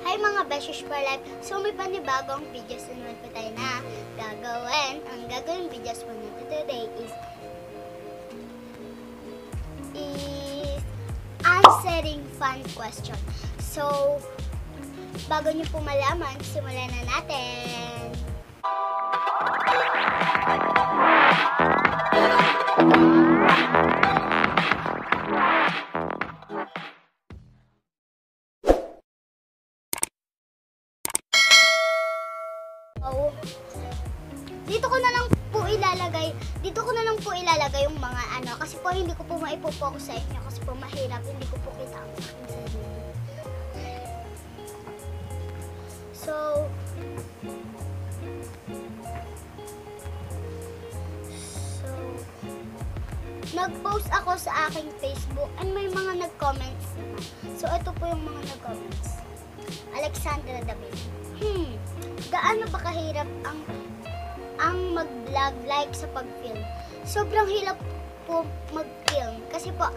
Hi mga Beshish for Life! So may panibagong videos na naman po tayo na gagawin. Ang gagawin videos po natin today is is answering fun question. So, bago niyo po malaman, simulan na natin! Hindi ko po maipopokus sa inyo kasi po mahirap, hindi ko po kita ang. So, so, nag-post ako sa aking Facebook and may mga nag-comments. So, ito po yung mga nag-comments. Alexandra David. Hmm, gaano ba kahirap ang ang mag-vlog like sa pag-film? Sobrang hirap po mag-film kasi po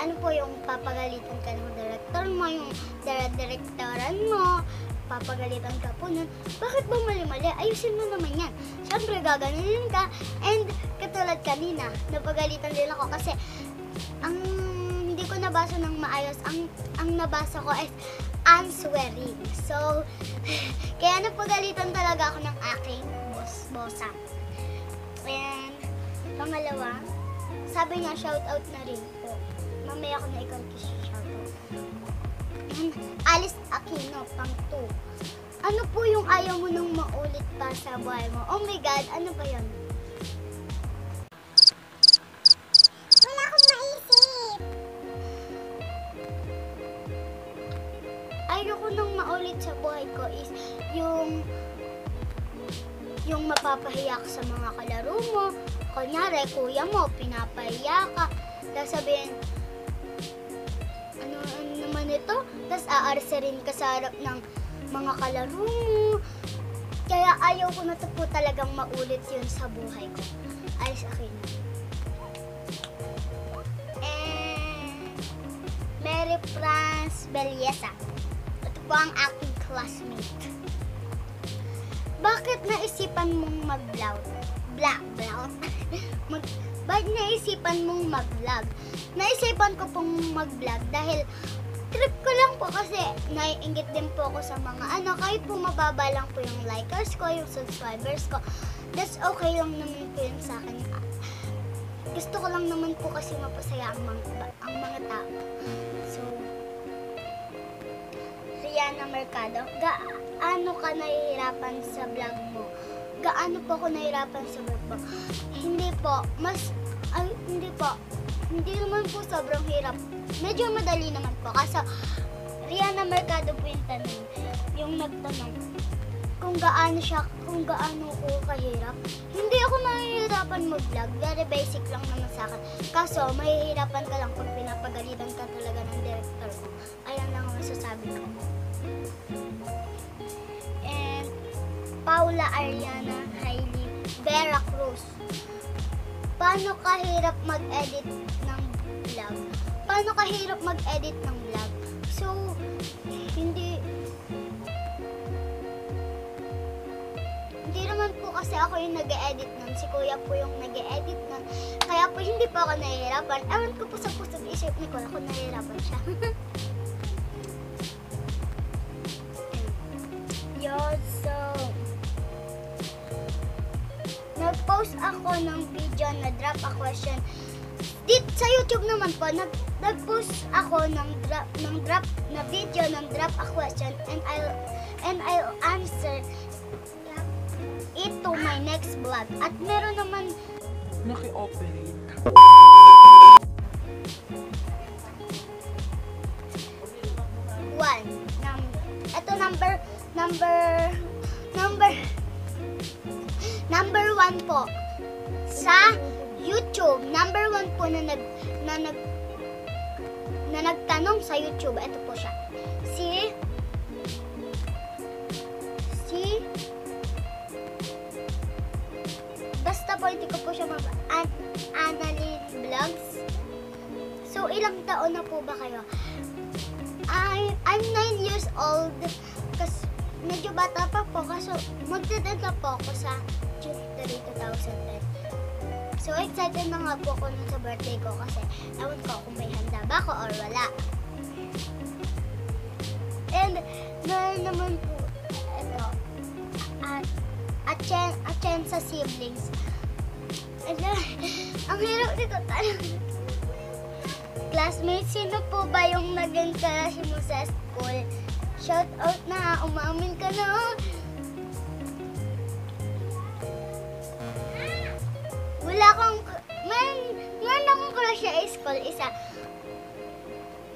ano po yung papagalitan ka ng director mo, yung dire- directoran mo, papagalitan ka po nun. Bakit ba mali-mali? Ayusin mo naman yan. Siyempre, gaganunin ka. And katulad kanina, napagalitan din ako kasi ang hindi ko nabasa ng maayos. Ang ang nabasa ko is answering. So, kaya napagalitan talaga ako ng aking boss, bossa. And, pangalawa, sabi niya, shout out na rin po. Mamaya ko na ikaw shout out. And, Alice Aquino, pang 2. Ano po yung ayaw mo nang maulit pa sa buhay mo? Oh my God, ano ba yan? Wala akong maisip. ayoko nang maulit sa buhay ko is yung yung mapapahiya ka sa mga kalaro mo. Kunyari, kuya mo, pinapahiya ka. Tapos sabihin, ano, ano naman ito? Tapos aarsarin ka sa harap ng mga kalaro mo. Kaya ayaw ko na to po talagang maulit yun sa buhay ko. Ay, sa akin. And Mary France Belleza. Ito po ang aking classmate. Bakit naisipan mong mag-vlog? Vlog, vlog. mag, bakit naisipan mong mag-vlog? Naisipan ko pong mag-vlog dahil trip ko lang po kasi naiingit din po ako sa mga ano, kahit po mababa lang po yung likers ko, yung subscribers ko. That's okay lang naman po yun sa akin. Gusto ko lang naman po kasi mapasaya ang mga, ang mga tao. So, Rihanna Mercado, gaano ka nahihirapan sa vlog mo? Gaano po ako nahihirapan sa mo? Hindi po, mas, ay, hindi po. Hindi naman po sobrang hirap. Medyo madali naman po. Kaso, Rihanna Mercado po yung tanong. Yung nagtanong kung gaano siya, kung gaano ko kahirap. Hindi ako nahihirapan mag-vlog. Very basic lang naman sa akin. Kaso, mahihirapan ka lang pag pinapagalitan ka talaga ng director mo. Ayan lang ang masasabi ko. And Paula Ariana Hailey Vera Cruz. Paano kahirap mag-edit ng vlog? Paano kahirap mag-edit ng vlog? So, hindi hindi naman po kasi ako yung nag-edit nun. Si kuya po yung nag-edit nun. Kaya po hindi po ako nahihirapan. Ewan ko po sa pusong isip ni kuya kung nahihirapan siya. Nag-post ako ng video na drop a question. Dit sa YouTube naman po, nag nag-post ako ng drop ng drop na video ng drop a question and I'll and I'll answer it to my next vlog. At meron naman Naki-operate. one. Num ito number number number number one po sa YouTube. Number one po na nag na nag na nagtanong sa YouTube. Ito po siya. Si si basta po hindi ko po siya mab An Annalyn Vlogs. So ilang taon na po ba kayo? Ay, I'm 9 years old. Kasi medyo bata pa po. Kaso magdadad na po ako sa 3, 2010. So excited na nga po ako nun sa birthday ko kasi ewan ko kung may handa ba ako or wala. And meron naman po ito. At at Chen, at Chen sa siblings. Ala, ang hirap nito talaga. Classmates, sino po ba yung naging crush mo sa school? Shout out na, umamin ka na.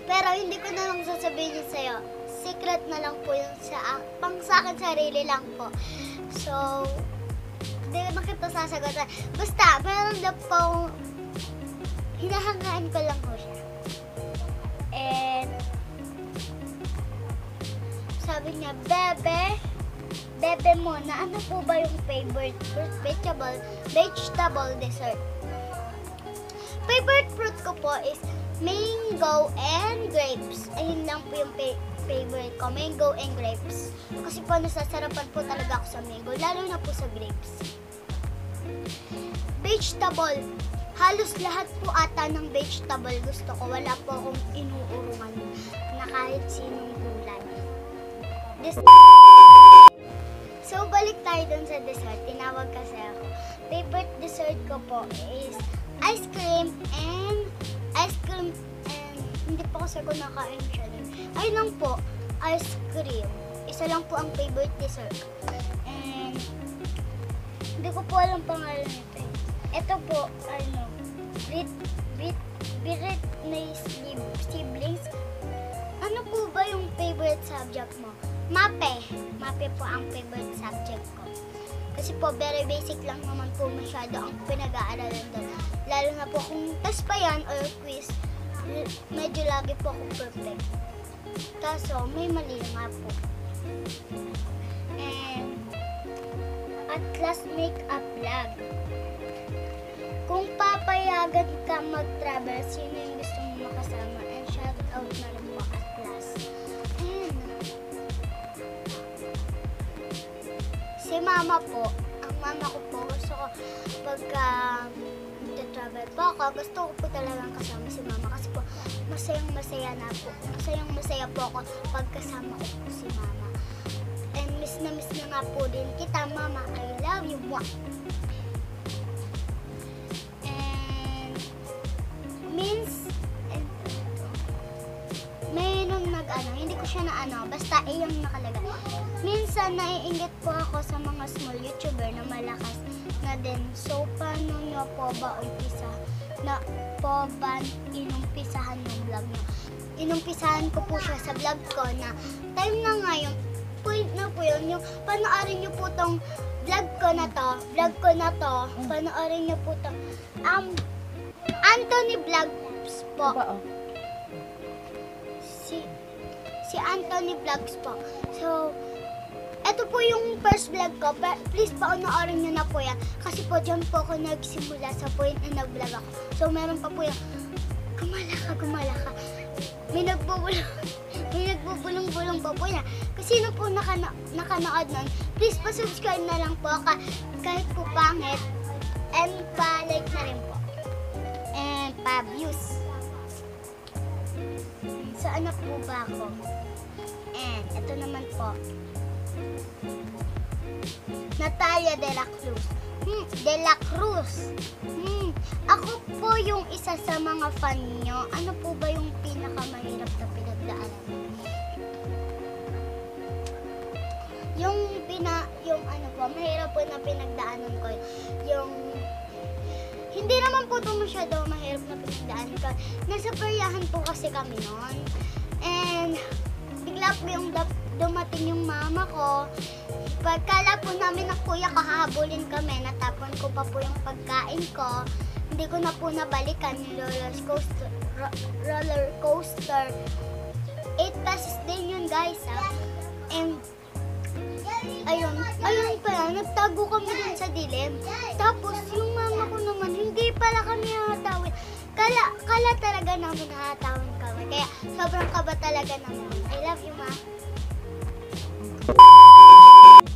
Pero hindi ko na lang sasabihin sa'yo. Secret na lang po yun sa, pang sa akin sarili lang po. So, hindi naman kita sasagutan. Basta, meron na po, hinahangaan ko lang po siya. And, sabi niya, Bebe, Bebe mo, na ano po ba yung favorite fruit, vegetable, vegetable dessert? Favorite fruit ko po is mango and grapes. Ayun lang po yung fa- favorite ko, mango and grapes. Kasi po nasasarapan po talaga ako sa mango, lalo na po sa grapes. Vegetable. Halos lahat po ata ng vegetable gusto ko. Wala po akong inuurungan na kahit sinong gulay. This So, balik tayo dun sa dessert. Tinawag kasi ako. Favorite dessert ko po is ice cream and kasi ako nakain siya dun. Ay lang po, ice cream. Isa lang po ang favorite dessert. And hindi ko po alam pangalan nito eh. Ito po, ano, Brit, Brit, Britney Sib- siblings. Ano po ba yung favorite subject mo? Mape. Mape po ang favorite subject ko. Kasi po, very basic lang naman po masyado ang pinag-aaralan doon. Lalo na po kung test pa yan or quiz, medyo lagi po ako perfect. Kaso, may mali nga po. And, at last makeup vlog. Kung papayagan ka mag-travel, sino yung gusto mo makasama? And shout out na rin po at last. And, si mama po, ang mama ko po, gusto ko pagka travel po ako, gusto ko po talagang kasama si mama masayang masaya na po. Masayang masaya po ako pag kasama ko po si mama. And miss na miss na nga po din kita, mama. I love you, mwah. And means and may nung nag ano, hindi ko siya na ano, basta iyang nakalagay. Minsan naiingit po ako sa mga small YouTuber na malakas na din. So, paano nyo po ba umpisa na po ba inumpisahan yung vlog nyo? Inumpisahan ko po siya sa vlog ko na time na ngayon, point na po yun, yung panoorin nyo po tong vlog ko na to, vlog ko na to, panoorin nyo po to. Um, Anthony Vlogs po. Ba, oh. Si, si Anthony Vlogs po. So, eto po yung first vlog ko. Please paunoorin nyo na po yan. Kasi po dyan po ako nagsimula sa point na nag-vlog ako. So, meron pa po yung, gumala ka, gumala ka. May nagbubulong, may nagbubulong-bulong pa po yan. Kasi sino po nakana, nakanood nun, please pa-subscribe na lang po ka, kahit po pangit. And pa-like na rin po. And pa-views. Saan na po ba ako? And ito naman po. Natalia de la Cruz. Hmm, de la Cruz. Hmm, ako po yung isa sa mga fan nyo. Ano po ba yung pinakamahirap na pinagdaanan? Yung pina, yung ano po, mahirap po na pinagdaanan ko. Yung hindi naman po ito masyado mahirap na pinagdaanan ko. Nasa peryahan po kasi kami noon. And bigla po yung dap- dumating yung mama ko. Pagkala po namin ng kuya ko, kami. Natapon ko pa po yung pagkain ko. Hindi ko na po nabalikan yung roller coaster. ro- roller coaster. 8 pesos din yun guys ha. And ayun, ayun pala, nagtago kami dun sa dilim. Tapos yung mama ko naman, hindi pala kami hahatawin. Kala, kala talaga namin hahatawin kami. Kaya sobrang kaba talaga naman. I love you, ma.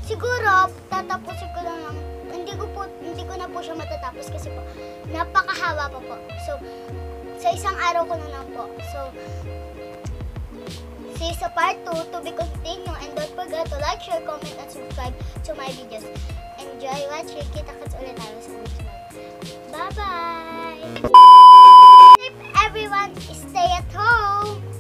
Siguro, tatapusin ko lang. Hindi ko po, hindi ko na po siya matatapos kasi po, napakahaba pa po. So, sa isang araw ko na lang po. So, see sa part 2 to be continued. And don't forget to like, share, comment, and subscribe to my videos. Enjoy watching. Kita-kits ulit tayo sa next vlog. Bye-bye! Everyone stay at home!